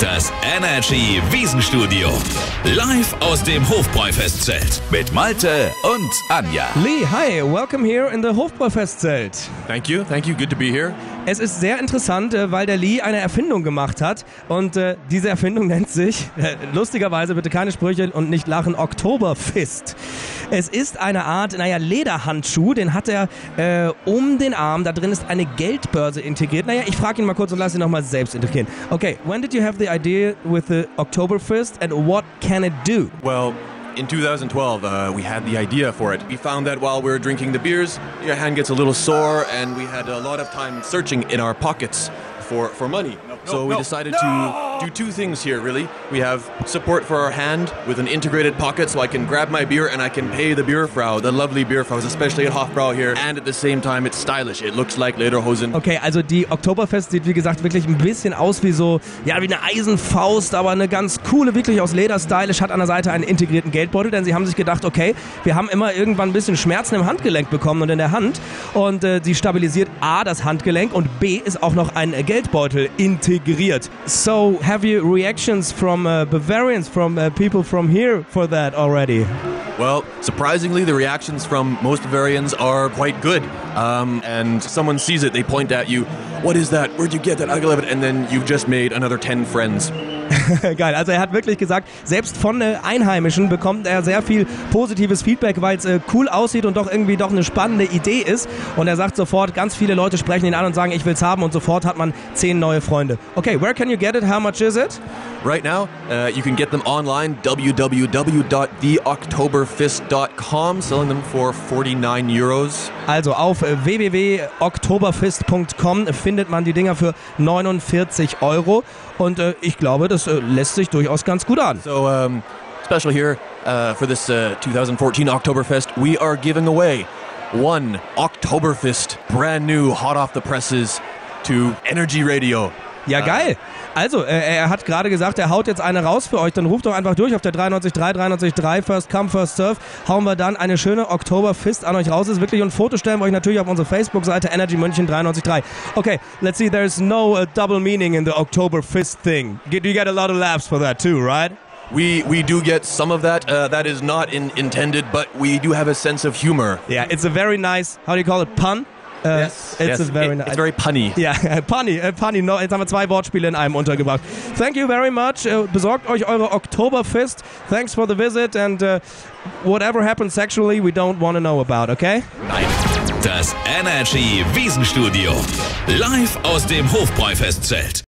Das Energy Wiesenstudio. Live aus dem Hofbräufestzelt. Mit Malte und Anja. Lee, hi, welcome here in the Hofbräufestzelt. Thank you, thank you. Good to be here. Es ist sehr interessant, äh, weil der Lee eine Erfindung gemacht hat und äh, diese Erfindung nennt sich, äh, lustigerweise bitte keine Sprüche und nicht lachen, Oktoberfist. Es ist eine Art, naja, Lederhandschuh, den hat er äh, um den Arm, da drin ist eine Geldbörse integriert. Naja, ich frage ihn mal kurz und lasse ihn nochmal selbst integrieren. Okay, when did you have the idea with the Oktoberfist and what can it do? Well, in 2012, uh, we had the idea for it. We found that while we were drinking the beers, your hand gets a little sore, and we had a lot of time searching in our pockets for, for money. so we decided to do two things here, really. We have support for our hand with an integrated pocket so I can grab my beer and I can pay the Bierfrau, the lovely Bierfrau, especially at Hofbrau here. And at the same time, it's stylish. It looks like Lederhosen. Okay, also die Oktoberfest sieht wie gesagt wirklich ein bisschen aus wie so, ja, wie eine Eisenfaust, aber eine ganz coole, wirklich aus Leder stylisch, hat an der Seite einen integrierten Geldbeutel, denn sie haben sich gedacht, okay, wir haben immer irgendwann ein bisschen Schmerzen im Handgelenk bekommen und in der Hand und äh, sie stabilisiert A, das Handgelenk und B, ist auch noch ein Geldbeutel integriert. So, have you reactions from uh, Bavarians, from uh, people from here for that already? Well, surprisingly, the reactions from most Bavarians are quite good. Um, and someone sees it, they point at you, What is that? Where'd you get that? I love it. And then you've just made another 10 friends. Geil. Also er hat wirklich gesagt, selbst von äh, Einheimischen bekommt er sehr viel positives Feedback, weil es äh, cool aussieht und doch irgendwie doch eine spannende Idee ist. Und er sagt sofort, ganz viele Leute sprechen ihn an und sagen, ich will's haben und sofort hat man zehn neue Freunde. Okay, where can you get it? How much is it? Right now, uh, you can get them online, www.theoktoberfist.com, selling them for 49 Euros. Also auf äh, www.oktoberfist.com findet man die Dinger für 49 Euro. Und äh, ich glaube, das äh, lässt sich durchaus ganz gut an. So, um, special here uh, for this uh, 2014 Oktoberfest, we are giving away one Oktoberfest, brand new, hot off the presses to Energy Radio. Ja, geil. Also, äh, er hat gerade gesagt, er haut jetzt eine raus für euch. Dann ruft doch einfach durch auf der 93.3, 93.3, First Come, First Surf. Hauen wir dann eine schöne Oktoberfist an euch raus. Ist wirklich ein Foto stellen wir euch natürlich auf unsere Facebook-Seite Energy München 93.3. Okay, let's see, there's no uh, double meaning in the Oktoberfist thing. You get a lot of laughs for that too, right? We we do get some of that. Uh, that is not in, intended, but we do have a sense of humor. Yeah, it's a very nice, how do you call it, pun? Uh, yes, it's yes. a very nice. It's very punny. Ja, punny, äh, punny. No, jetzt haben wir zwei Wortspiele in einem untergebracht. Thank you very much. Uh, besorgt euch eure Oktoberfest. Thanks for the visit and uh, whatever happens sexually, we don't want to know about, okay? Nein. Das Energy Wiesenstudio. Live aus dem Hofbräufestzelt.